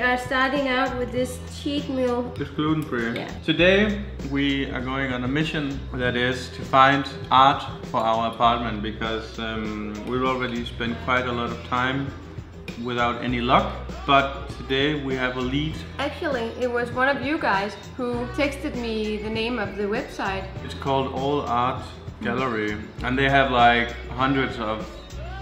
are starting out with this cheat meal. It's gluten free. Yeah. Today we are going on a mission that is to find art for our apartment because um, we've already spent quite a lot of time without any luck. But today we have a lead. Actually, it was one of you guys who texted me the name of the website. It's called All Art Gallery and they have like hundreds of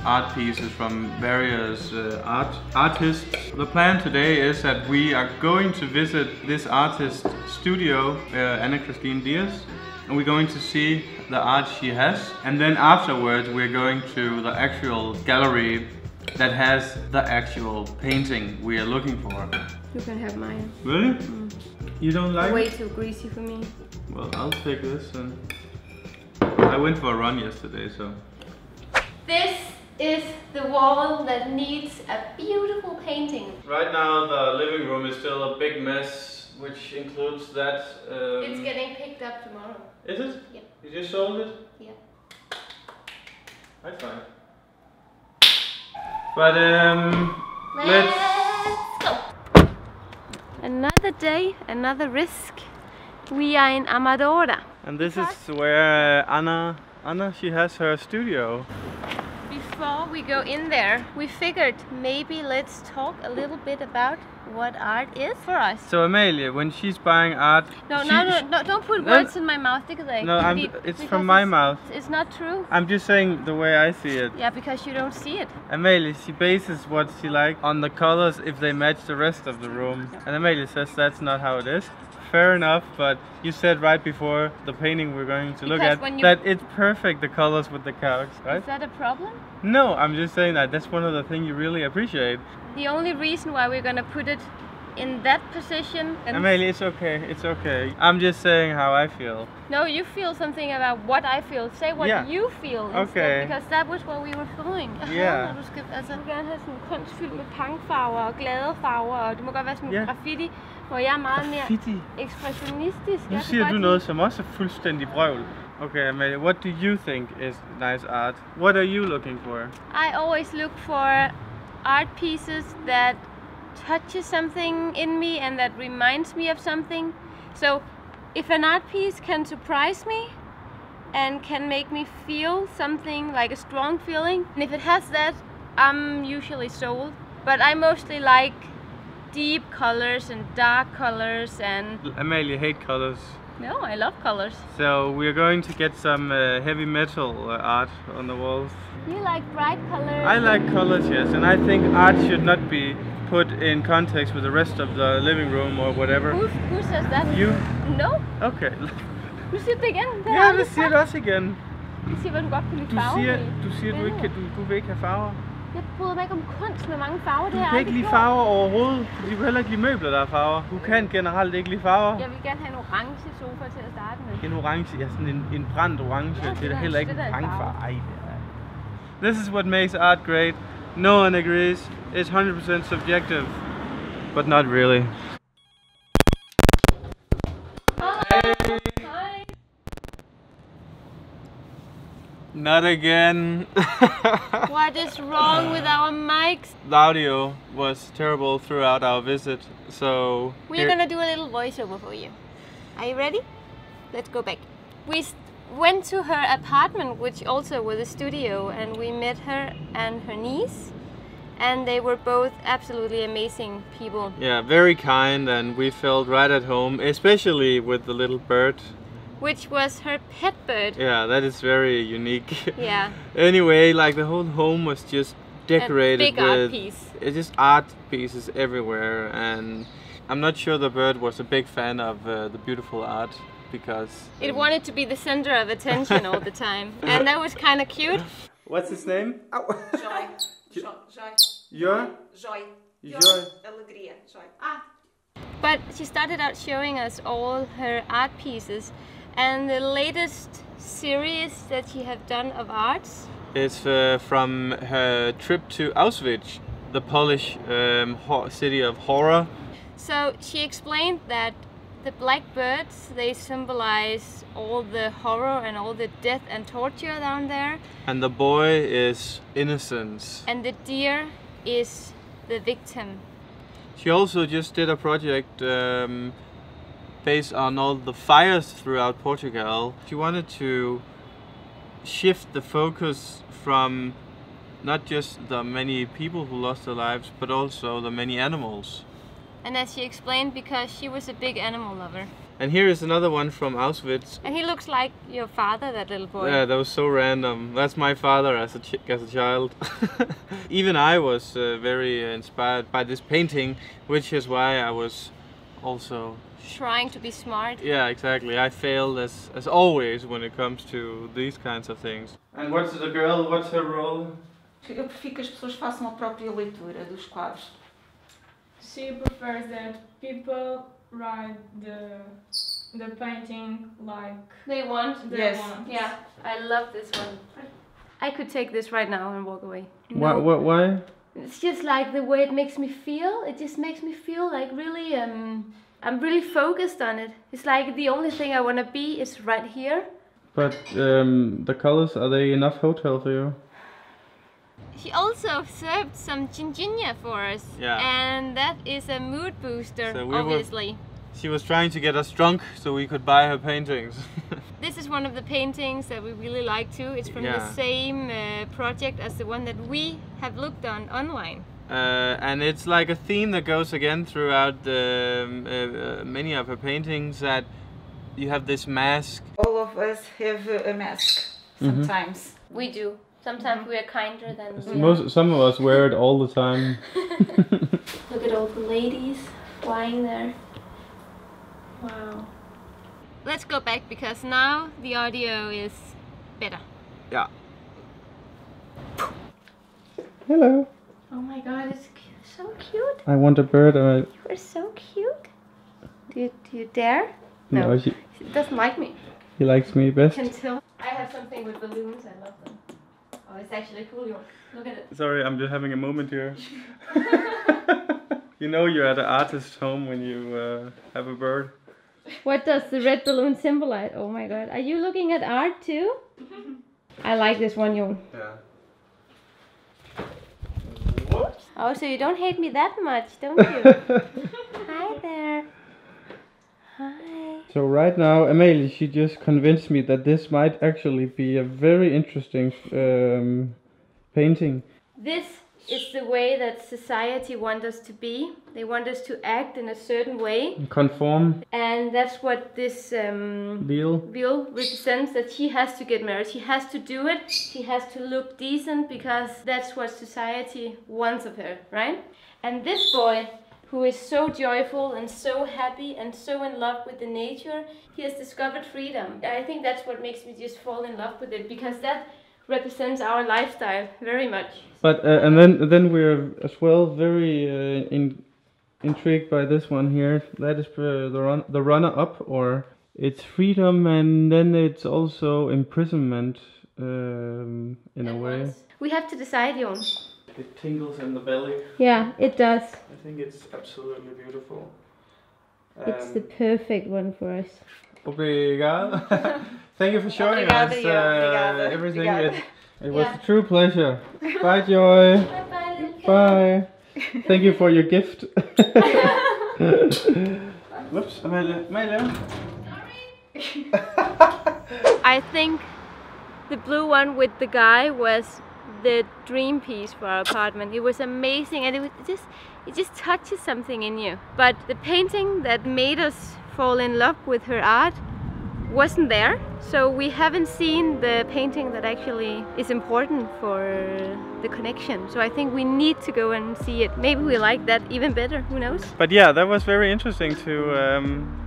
art pieces from various uh, art artists. The plan today is that we are going to visit this artist's studio, uh, Ana Cristina Dias, and we're going to see the art she has. And then afterwards we're going to the actual gallery that has the actual painting we are looking for. You can have mine. Really? You don't like Way it? too greasy for me. Well, I'll take this and I went for a run yesterday, so This is the wall that needs a beautiful painting. Right now the living room is still a big mess, which includes that. Um, It's getting picked up tomorrow. Is it? Yeah. You just sold it? Yeah. That's fine. But um, let's. go. Another day, another risk. We are in Amadora. And this is where Anna, Anna, she has her studio. Before we go in there, we figured maybe let's talk a little bit about what art is for us. So Amalie, when she's buying art, No, she- no, no, no, don't put No. words in my mouth, ikke det? No, I'm- it's from my it's- mouth. It's not true. I'm just saying the way I see it. Yeah, because you don't see it. Amalie, she bases what she likes on the colors if they match the rest of the room. And Amalie says that's not how it is. Fair enough, but you said right before the painting we're going to look at that it's perfect the colors with the cows, right? Is that a problem? No, I'm just saying that that's one of the things you really appreciate. The only reason why we're gonna put it in that position and Amalie, it's okay, it's okay. I'm just saying how I feel. no, you feel something about what I feel. Say what Yeah. you feel instead, Okay. because that was what we were feeling. Yeah. hader, du skal altså gerne have sådan kunst fyldt med pangfarver og glade farver, og det må godt være sådan Ja. graffiti, hvor jeg er meget mere Graffiti. ekspressionistisk. Nu siger du noget, som også er fuldstændig vrøvl. Okay, Amalie, what do you think is nice art? What are you looking for? I always look for art pieces that touches something in me and that reminds me of something. So if an art piece can surprise me and can make me feel something like a strong feeling, and if it has that, I'm usually sold. But I mostly like deep colors and dark colors and Amalie hate colors. no, I love colors. So we're going to get some uh, heavy metal uh, art on the walls. You like bright colors. I like colors, yes, and I think art should not be put in context with the rest of the living room or whatever. Who, who says that? You? No. Okay. Nu siger du det igen. Det jeg Ja, det siger du også igen. Du siger, hvad du godt kan lide Du farver siger, i. du siger, du ikke du, du vil ikke have farver. Jeg bryder mig ikke om kunst med mange farver. Det Du kan ikke lide gjort. farver overhovedet. Du kan heller ikke lide møbler, der er farver. Du kan generelt ikke lide farver. Jeg vil gerne have en orange sofa til at starte med. En orange, ja, sådan en, en brændt orange. Ja, det det er da der- heller ikke en er pangfarve. farve. Ej, det er... This is what makes art great. No one agrees. It's 100% subjective. But not really. Not again. What is wrong with our mics? the audio was terrible throughout our visit, so We're here- gonna do a little voiceover for you. Are you ready? Let's go back. We went to her apartment, which also was a studio, and we met her and her niece. And they were both absolutely amazing people. yeah, very kind, and we felt right at home, especially with the little bird. Which was her pet bird. Yeah, that is very unique. Yeah. anyway, like the whole home was just decorated big with art piece. It's just art pieces everywhere, and I'm not sure the bird was a big fan of uh, the beautiful art because It wanted to be the center of attention all the time. And that was kind of cute. What's his name? Joy. Jo- Joy. Your Joy. Joy. Alegria. Joy. But she started out showing us all her art pieces. And the latest series that she have done of arts is uh, from her trip to Auschwitz, the Polish um, ho- city of horror. So she explained that the black birds they symbolize all the horror and all the death and torture down there, And the boy is innocence. and the deer is the victim. She also just did a project um, based on all the fires throughout Portugal. She wanted to shift the focus from not just the many people who lost their lives, but also the many animals. And as she explained, because she was a big animal lover. And here is another one from Auschwitz. And he looks like your father, that little boy. Yeah, that was so random. That's my father as a ch- as a child. Even I was uh, very inspired by this painting, which is why I was also Trying to be smart. yeah exactly. I failed as as always when it comes to these kinds of things. And what's the girl? What's her role? Eu prefiro que as pessoas façam a própria leitura dos quadros. She prefers that people write the the painting like They want. they Yes. want. Yeah, I love this one. I could take this right now and walk away. Why? No. Why? why? It's just like the way it makes me feel. It just makes me feel like really um I'm really focused on it. It's like the only thing I want to be is right here. But um, the colors are they enough hotel for you? She also served some ginjinha for us. Yeah. And that is a mood booster, So we were- obviously. She was trying to get us drunk so we could buy her paintings. This is one of the paintings that we really like too. It's from Yeah. the same uh, project as the one that we have looked on online. Uh, and it's like a theme that goes again throughout the, um, uh, uh, many of her paintings that you have this mask. All of us have a mask sometimes. We do. Sometimes we are kinder than we are. Most some of us wear it all the time. Look at all the ladies flying there. Wow. Let's go back because now the audio is better. yeah. Hello. Oh my god, it's so cute. I want a bird. Uh, You're so cute. Do you, do you dare? no, No. she, She doesn't like me. he likes me best. Can tell. I have something with balloons. I love them. Oh, it's actually cool. Look at it. Sorry, I'm just having a moment here. you know you're at an artist's home when you uh, have a bird. What does the red balloon symbolize? Oh my god. Are you looking at art too? I like this one, Jon. Yeah. What? Oh, so you don't hate me that much, don't you? Hi there. Hi. So right now, Amalie, she just convinced me that this might actually be a very interesting um, painting. This is the way that society wants us to be. They want us to act in a certain way, Conform, and that's what this um, Bill. Bill represents. That she has to get married. She has to do it. She has to look decent because that's what society wants of her, right? And this boy, who is so joyful and so happy and so in love with the nature, he has discovered freedom. I think that's what makes me just fall in love with it because that represents our lifestyle very much. But uh, and then then we're as well very uh, in, intrigued by this one here. That is uh, the run the runner up, or it's freedom, and then it's also imprisonment um, in a way. We have to decide, Jon. It tingles in the belly. Yeah, it does. I think it's absolutely beautiful. It's the perfect one for us. Obrigado. Thank you for showing Obrigada, us. Obrigada. uh, everything. It, it was Yeah. a true pleasure. Bye, Joy. Bye bye. Bye. Thank you for your gift. Whoops, Amalie. Amalie. I think the blue one with the guy was the dream piece for our apartment. It was amazing and it was just it just touches something in you. But the painting that made us fall in love with her art wasn't there. So we haven't seen the painting that actually is important for the connection. So I think we need to go and see it. Maybe we like that even better, who knows? But yeah, that was very interesting to um,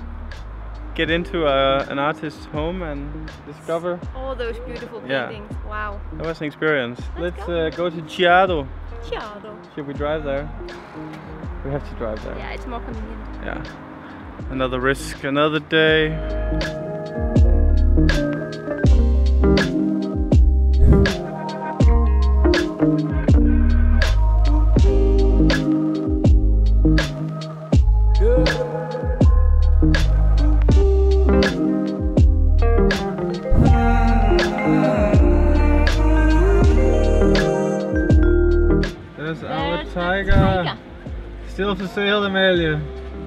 get into a, an artist's home and discover. All those beautiful Yeah. paintings. Wow. That was an experience. Let's Let's go. uh, go to Chiado. Chiado. Should we drive there? We have to drive there. Yeah, it's more convenient. Yeah. Another risk, another day. Tiger. tiger. Still for sale, Amalia.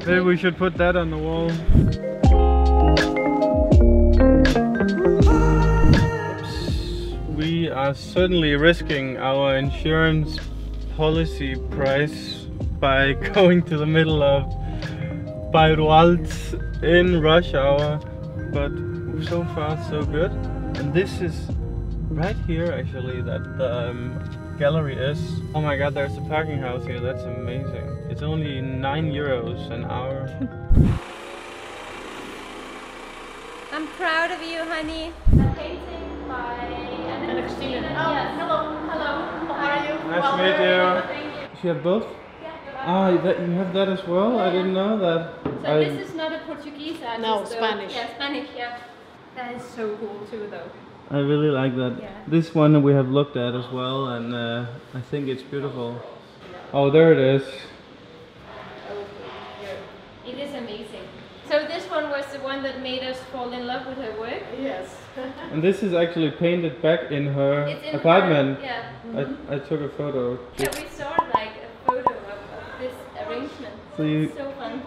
Maybe we should put that on the wall. We are certainly risking our insurance policy price by going to the middle of Baixa in rush hour. But so far so good. And this is right here actually that the um, gallery is. Oh my god, there's a parking house here. That's amazing. It's only 9 euros an hour. I'm proud of you, honey. A painting by Ana Cristina. Yes. hello, hello. How are you? Nice to meet you. You have both? Ah, that, you have that as well? I didn't know that. So I- this is not a Portuguese artist. No, though. Spanish. Yeah, Spanish. Yeah. That is so cool too, though. I really like that. Yeah. This one we have looked at as well, and uh, I think it's beautiful. Oh, there it is. It is amazing. So this one was the one that made us fall in love with her work. Yes. And this is actually painted back in her in apartment. Her, yeah. I, I took a photo. Yeah, we saw like a photo of, of this arrangement. So you- It's so fun.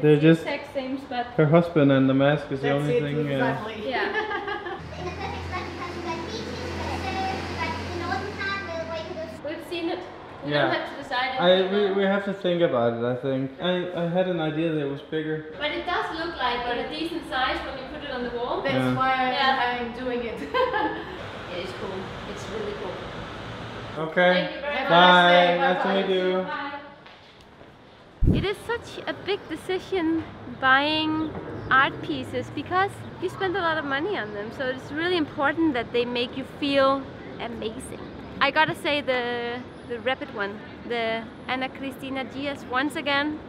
They're It's the just exact same spot. her husband and the mask is the only it, thing. uh. Yeah. In the perfect spot because we've got beaches, but there's like the northern part where the way to We've seen it. We Yeah. Don't have to decide I we, uh, we have to think about it. I think I, I had an idea that it was bigger. But it does look like in a decent size when you put it on the wall. That's Yeah. why I'm, Yeah. I'm doing it. It is cool. It's really cool. Okay. Thank you very Have a much. Bye. nice day. Nice to Bye-bye. meet you. It is such a big decision buying art pieces because you spend a lot of money on them. So it's really important that they make you feel amazing. I gotta say the the rapid one, the Ana Cristina Dias, once again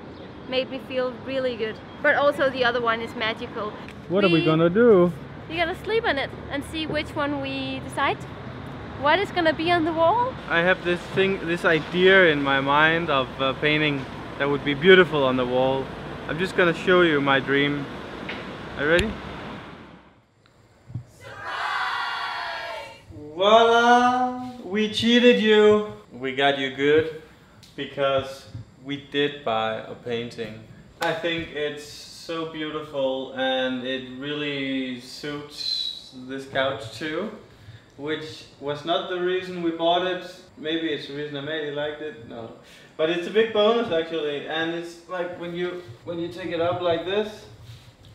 made me feel really good. But also the other one is magical. What are we gonna do? We're gonna sleep on it and see which one we decide. What is gonna be on the wall? I have this thing, this idea in my mind of uh, painting that would be beautiful on the wall. I'm just gonna show you my dream. Are you ready? Surprise! Voila! We cheated you! We got you good because we did buy a painting. I think it's so beautiful and it really suits this couch too which was not the reason we bought it. Maybe it's the reason I Amalie liked it. No, but it's a big bonus actually, and it's like when you when you take it up like this.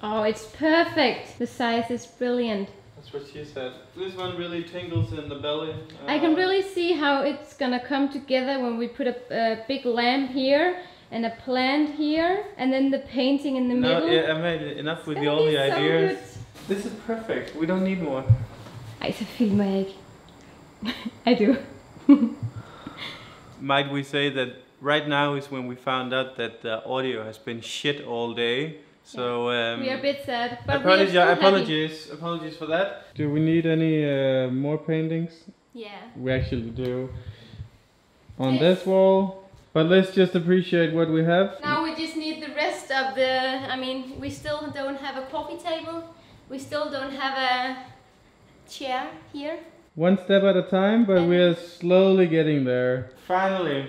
Oh, it's perfect. The size is brilliant. That's what she said. This one really tingles in the belly. I can Uh, really see how it's gonna come together when we put a, a big lamp here and a plant here and then the painting in the No, middle. yeah, I made enough with the, all the so ideas. good. This is perfect. We don't need more. Ej, så filmer jeg ikke. I do. Might we say that right now is when we found out that the audio has been shit all day. So um, we are a bit sad, but apologies, we are still happy. apologies, apologies for that. Do we need any uh, more paintings? Yeah. We actually do. On Yes. this wall. But let's just appreciate what we have. Now we just need the rest of the. I mean, we still don't have a coffee table. We still don't have a chair here. One step at a time, but we are slowly getting there. Finally,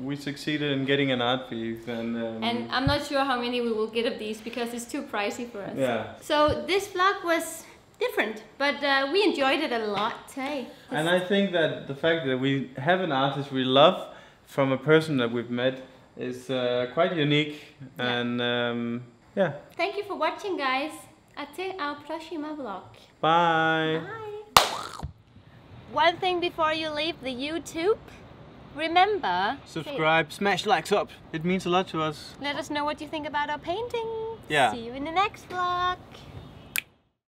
we succeeded in getting an art piece, and, um, And I'm not sure how many we will get of these because it's too pricey for us. yeah. So this vlog was different, but uh, we enjoyed it a lot. Hey. And I think that the fact that we have an artist we love from a person that we've met is uh, quite unique, Yeah. and um, yeah. Thank you for watching, guys. Até ao próximo vlog. Bye. Bye. One thing before you leave the YouTube, remember Subscribe, smash likes up. It means a lot to us. Let us know what you think about our painting. Yeah. See you in the next vlog.